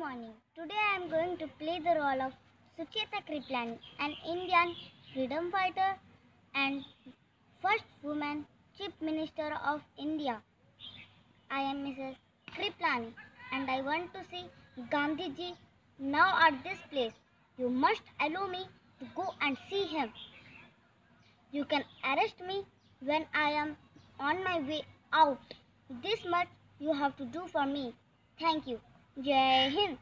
morning. Today I am going to play the role of Sucheta Kripalani, an Indian freedom fighter and first woman Chief Minister of India. I am Mrs. Kripalani and I want to see Gandhiji now at this place. You must allow me to go and see him. You can arrest me when I am on my way out. This much you have to do for me. Thank you. Jai Hind.